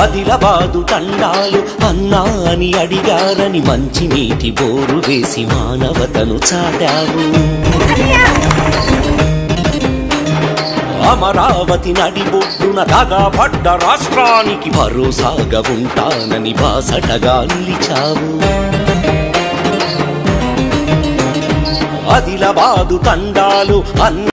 ఆదిలబాదు తండాలు అన్నా అని అడిగారని మంచి నీటి బోరు వేసి మానవతను చాటారు అమరావతి నడిబొడ్డున తగబడ్డ రాష్ట్రానికి భరోసాగా ఉంటానని బాసటగా నిలిచావు. ఆదిలబాదు తండాలు అన్న